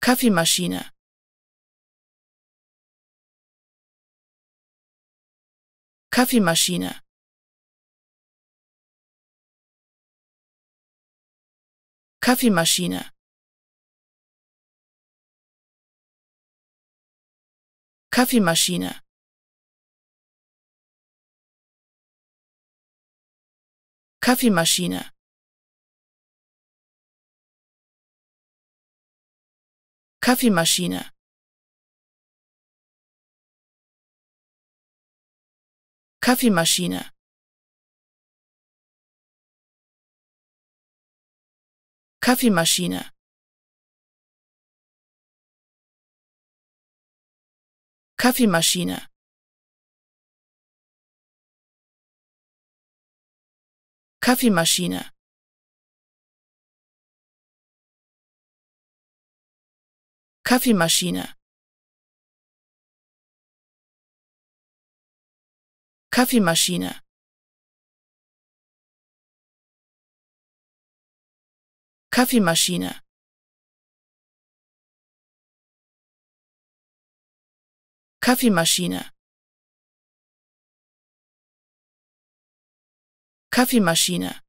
Kaffeemaschine. Kaffeemaschine. Kaffeemaschine. Kaffeemaschine. Kaffeemaschine Kaffeemaschine. Kaffeemaschine. Kaffeemaschine. Kaffeemaschine. Kaffeemaschine Kaffeemaschine. Kaffeemaschine. Kaffeemaschine. Kaffeemaschine. Kaffeemaschine